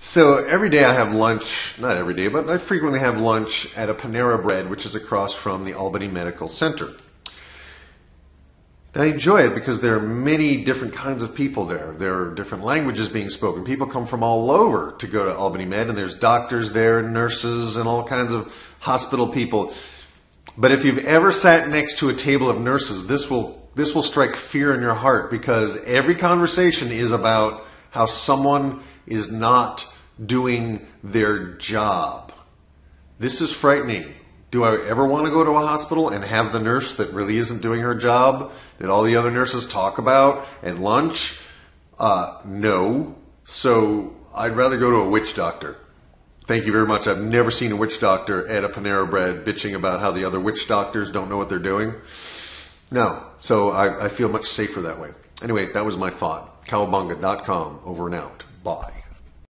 So every day I have lunch, not every day, but I frequently have lunch at a Panera Bread, which is across from the Albany Medical Center. I enjoy it because there are many different kinds of people there. There are different languages being spoken. People come from all over to go to Albany Med, and there's doctors there, and nurses, and all kinds of hospital people. But if you've ever sat next to a table of nurses, this will this will strike fear in your heart because every conversation is about how someone is not doing their job. This is frightening. Do I ever want to go to a hospital and have the nurse that really isn't doing her job that all the other nurses talk about at lunch? Uh, no. So I'd rather go to a witch doctor. Thank you very much. I've never seen a witch doctor at a Panera Bread bitching about how the other witch doctors don't know what they're doing. No. So I, I feel much safer that way. Anyway, that was my thought. Cowabungah.com over and out. Bye.